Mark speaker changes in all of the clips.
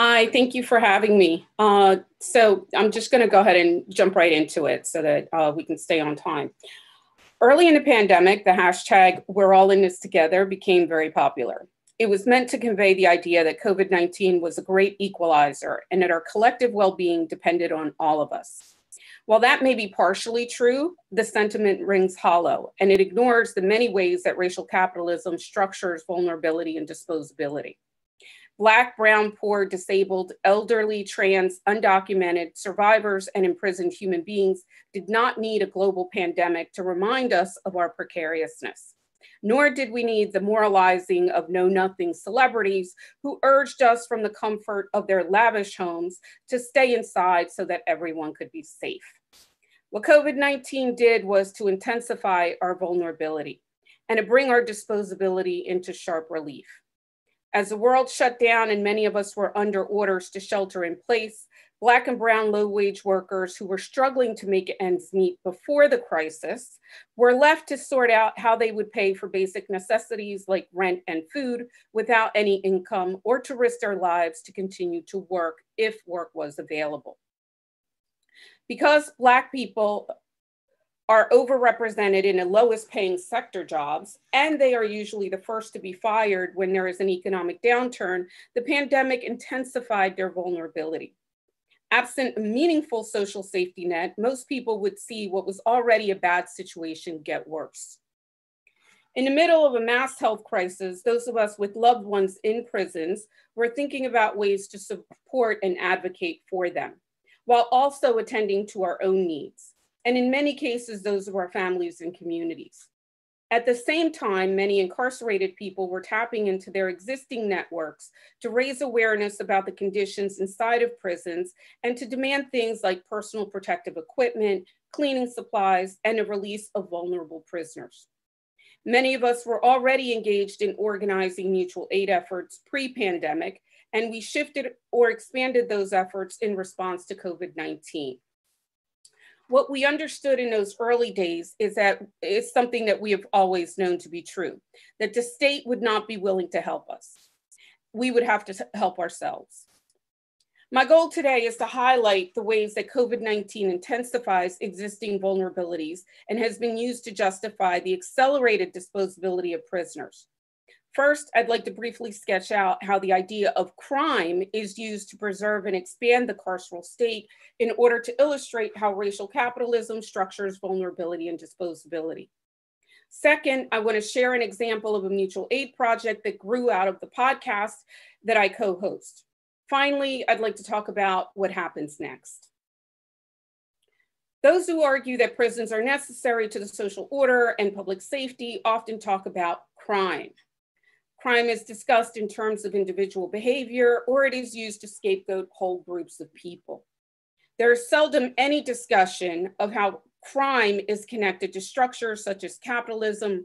Speaker 1: Hi, thank you for having me. Uh, so I'm just going to go ahead and jump right into it so that uh, we can stay on time. Early in the pandemic, the hashtag we're all in this together became very popular. It was meant to convey the idea that COVID 19 was a great equalizer and that our collective well being depended on all of us. While that may be partially true, the sentiment rings hollow and it ignores the many ways that racial capitalism structures vulnerability and disposability. Black, brown, poor, disabled, elderly, trans, undocumented, survivors, and imprisoned human beings did not need a global pandemic to remind us of our precariousness. Nor did we need the moralizing of know nothing celebrities who urged us from the comfort of their lavish homes to stay inside so that everyone could be safe. What COVID 19 did was to intensify our vulnerability and to bring our disposability into sharp relief. As the world shut down and many of us were under orders to shelter in place, Black and Brown low wage workers who were struggling to make ends meet before the crisis were left to sort out how they would pay for basic necessities like rent and food without any income or to risk their lives to continue to work if work was available. Because Black people are overrepresented in the lowest paying sector jobs, and they are usually the first to be fired when there is an economic downturn, the pandemic intensified their vulnerability. Absent a meaningful social safety net, most people would see what was already a bad situation get worse. In the middle of a mass health crisis, those of us with loved ones in prisons were thinking about ways to support and advocate for them while also attending to our own needs, and in many cases, those of our families and communities. At the same time, many incarcerated people were tapping into their existing networks to raise awareness about the conditions inside of prisons and to demand things like personal protective equipment, cleaning supplies, and the release of vulnerable prisoners. Many of us were already engaged in organizing mutual aid efforts pre pandemic, and we shifted or expanded those efforts in response to COVID 19. What we understood in those early days is that it's something that we have always known to be true that the state would not be willing to help us. We would have to help ourselves. My goal today is to highlight the ways that COVID 19 intensifies existing vulnerabilities and has been used to justify the accelerated disposability of prisoners. First, I'd like to briefly sketch out how the idea of crime is used to preserve and expand the carceral state in order to illustrate how racial capitalism structures vulnerability and disposability. Second, I want to share an example of a mutual aid project that grew out of the podcast that I co host. Finally, I'd like to talk about what happens next. Those who argue that prisons are necessary to the social order and public safety often talk about crime. Crime is discussed in terms of individual behavior, or it is used to scapegoat whole groups of people. There is seldom any discussion of how crime is connected to structures such as capitalism,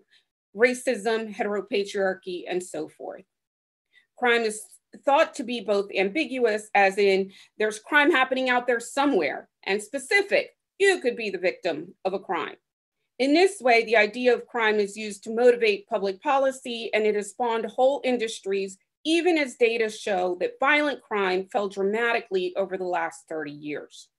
Speaker 1: racism, heteropatriarchy, and so forth. Crime is thought to be both ambiguous, as in there's crime happening out there somewhere, and specific, you could be the victim of a crime. In this way, the idea of crime is used to motivate public policy and it has spawned whole industries, even as data show that violent crime fell dramatically over the last 30 years.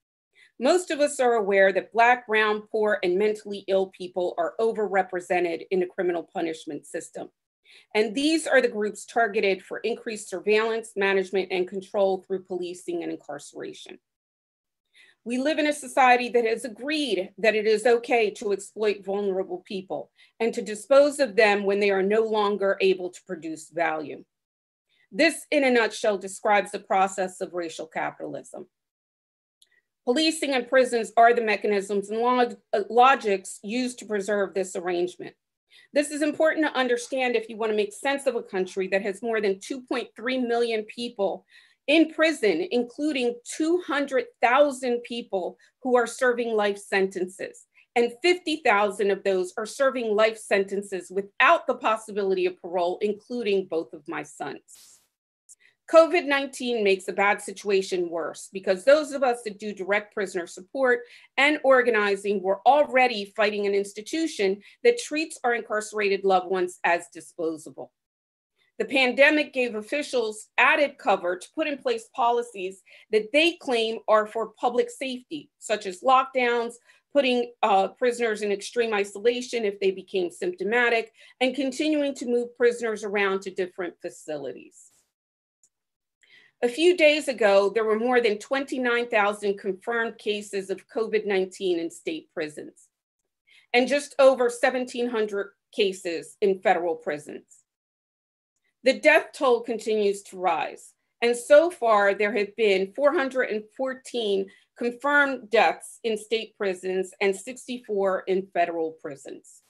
Speaker 1: Most of us are aware that Black, Brown, poor, and mentally ill people are overrepresented in the criminal punishment system. And these are the groups targeted for increased surveillance, management, and control through policing and incarceration. We live in a society that has agreed that it is okay to exploit vulnerable people and to dispose of them when they are no longer able to produce value. This, in a nutshell, describes the process of racial capitalism. Policing and prisons are the mechanisms and log uh, logics used to preserve this arrangement. This is important to understand if you want to make sense of a country that has more than 2.3 million people in prison, including 200,000 people who are serving life sentences. And 50,000 of those are serving life sentences without the possibility of parole, including both of my sons. COVID 19 makes a bad situation worse because those of us that do direct prisoner support and organizing were already fighting an institution that treats our incarcerated loved ones as disposable. The pandemic gave officials added cover to put in place policies that they claim are for public safety, such as lockdowns, putting uh, prisoners in extreme isolation if they became symptomatic, and continuing to move prisoners around to different facilities. A few days ago, there were more than 29,000 confirmed cases of COVID 19 in state prisons, and just over 1,700 cases in federal prisons. The death toll continues to rise. And so far, there have been 414 confirmed deaths in state prisons and 64 in federal prisons.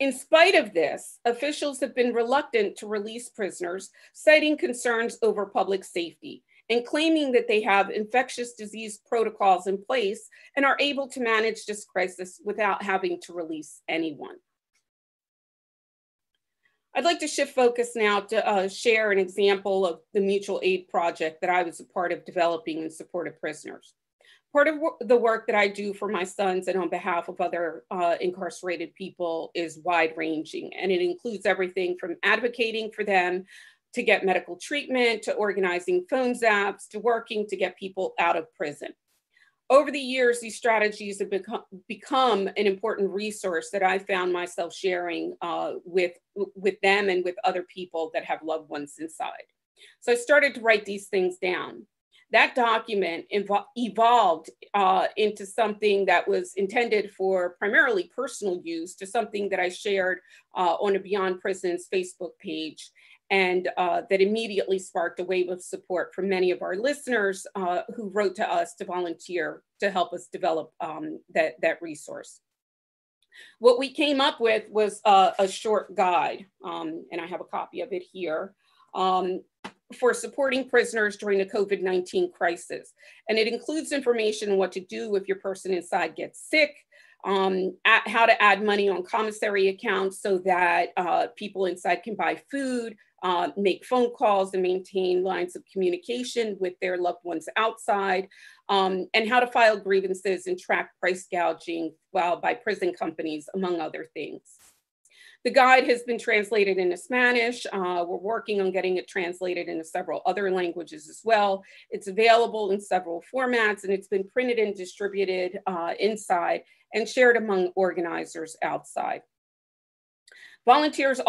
Speaker 1: In spite of this, officials have been reluctant to release prisoners, citing concerns over public safety and claiming that they have infectious disease protocols in place and are able to manage this crisis without having to release anyone. I'd like to shift focus now to uh, share an example of the mutual aid project that I was a part of developing in support of prisoners. Part of the work that I do for my sons and on behalf of other uh, incarcerated people is wide ranging, and it includes everything from advocating for them to get medical treatment, to organizing phone zaps, to working to get people out of prison over the years, these strategies have become, become an important resource that I found myself sharing uh, with, with them and with other people that have loved ones inside. So I started to write these things down. That document evolved uh, into something that was intended for primarily personal use to something that I shared uh, on a Beyond Prisons Facebook page and uh, that immediately sparked a wave of support from many of our listeners uh, who wrote to us to volunteer to help us develop um, that, that resource. What we came up with was uh, a short guide, um, and I have a copy of it here, um, for supporting prisoners during the COVID-19 crisis. And it includes information on what to do if your person inside gets sick, um, how to add money on commissary accounts so that uh, people inside can buy food, uh, make phone calls and maintain lines of communication with their loved ones outside, um, and how to file grievances and track price gouging well, by prison companies, among other things. The guide has been translated into Spanish. Uh, we're working on getting it translated into several other languages as well. It's available in several formats and it's been printed and distributed uh, inside and shared among organizers outside. Volunteers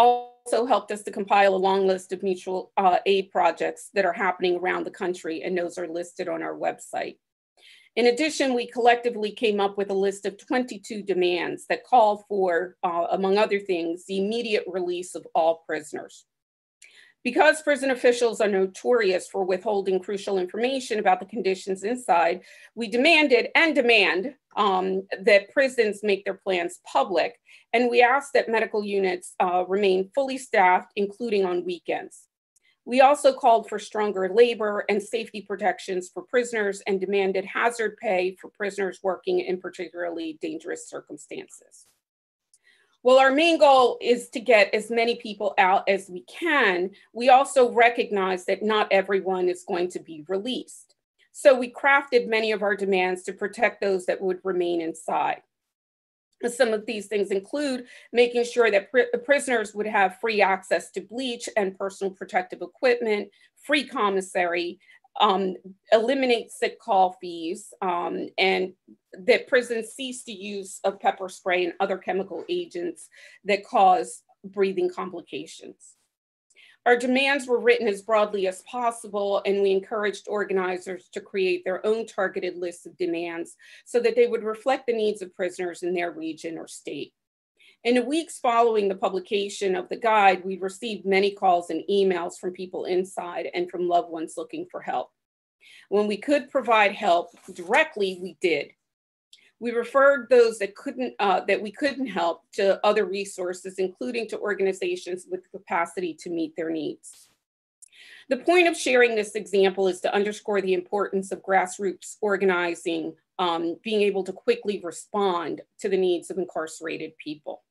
Speaker 1: also helped us to compile a long list of mutual uh, aid projects that are happening around the country, and those are listed on our website. In addition, we collectively came up with a list of 22 demands that call for, uh, among other things, the immediate release of all prisoners. Because prison officials are notorious for withholding crucial information about the conditions inside, we demanded and demand um, that prisons make their plans public. And we asked that medical units uh, remain fully staffed, including on weekends. We also called for stronger labor and safety protections for prisoners and demanded hazard pay for prisoners working in particularly dangerous circumstances. Well, our main goal is to get as many people out as we can. We also recognize that not everyone is going to be released. So we crafted many of our demands to protect those that would remain inside. Some of these things include making sure that pr prisoners would have free access to bleach and personal protective equipment, free commissary, um, eliminate sick call fees, um, and that prisons cease the use of pepper spray and other chemical agents that cause breathing complications. Our demands were written as broadly as possible, and we encouraged organizers to create their own targeted lists of demands so that they would reflect the needs of prisoners in their region or state. In the weeks following the publication of the guide, we received many calls and emails from people inside and from loved ones looking for help. When we could provide help directly, we did. We referred those that couldn't, uh, that we couldn't help to other resources, including to organizations with the capacity to meet their needs. The point of sharing this example is to underscore the importance of grassroots organizing, um, being able to quickly respond to the needs of incarcerated people.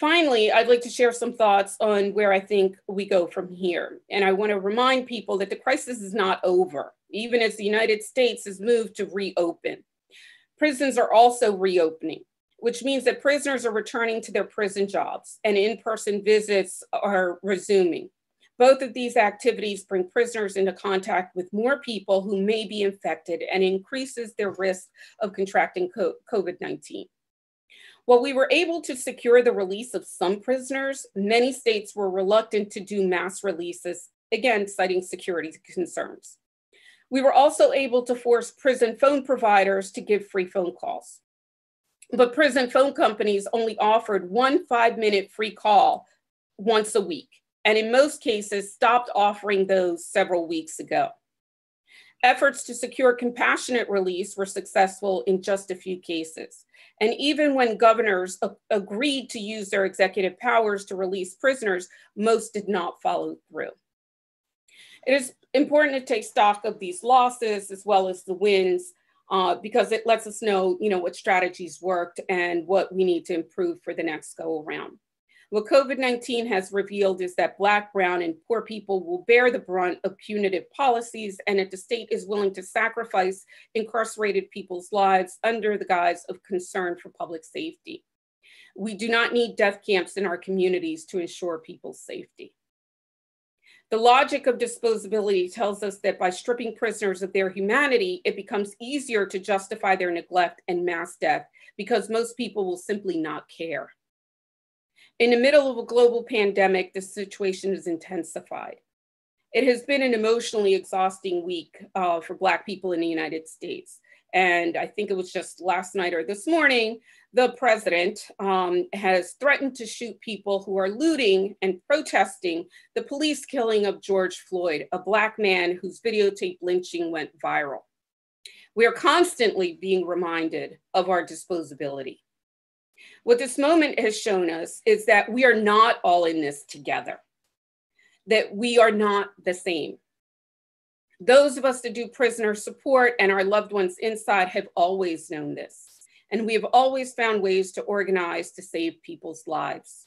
Speaker 1: Finally, I'd like to share some thoughts on where I think we go from here. And I want to remind people that the crisis is not over, even as the United States has moved to reopen. Prisons are also reopening. which means that prisoners are returning to their prison jobs and in-person visits are resuming. Both of these activities bring prisoners into contact with more people who may be infected and increases their risk of contracting COVID-19. While we were able to secure the release of some prisoners, many states were reluctant to do mass releases, again, citing security concerns. We were also able to force prison phone providers to give free phone calls. But prison phone companies only offered one five minute free call once a week and in most cases stopped offering those several weeks ago. Efforts to secure compassionate release were successful in just a few cases. And even when governors agreed to use their executive powers to release prisoners, most did not follow through. It is important to take stock of these losses as well as the wins uh, because it lets us know, you know, what strategies worked and what we need to improve for the next go around. What COVID-19 has revealed is that Black, Brown, and poor people will bear the brunt of punitive policies and that the state is willing to sacrifice incarcerated people's lives under the guise of concern for public safety. We do not need death camps in our communities to ensure people's safety. The logic of disposability tells us that by stripping prisoners of their humanity, it becomes easier to justify their neglect and mass death because most people will simply not care. In the middle of a global pandemic, the situation is intensified. It has been an emotionally exhausting week uh, for Black people in the United States. And I think it was just last night or this morning, the president um, has threatened to shoot people who are looting and protesting the police killing of George Floyd, a Black man whose videotape lynching went viral. We are constantly being reminded of our disposability. What this moment has shown us is that we are not all in this together, that we are not the same. Those of us that do prisoner support and our loved ones inside have always known this. And we have always found ways to organize to save people's lives.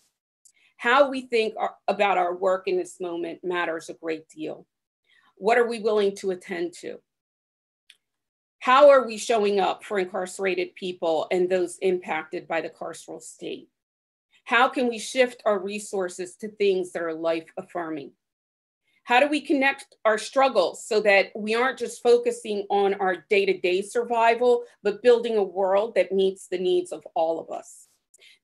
Speaker 1: How we think our, about our work in this moment matters a great deal. What are we willing to attend to? How are we showing up for incarcerated people and those impacted by the carceral state? How can we shift our resources to things that are life affirming? How do we connect our struggles so that we aren't just focusing on our day to day survival, but building a world that meets the needs of all of us?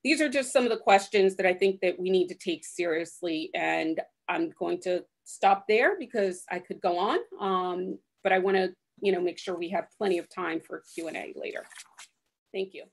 Speaker 1: These are just some of the questions that I think that we need to take seriously. And I'm going to stop there because I could go on, um, but I want to you know, make sure we have plenty of time for Q&A later. Thank you.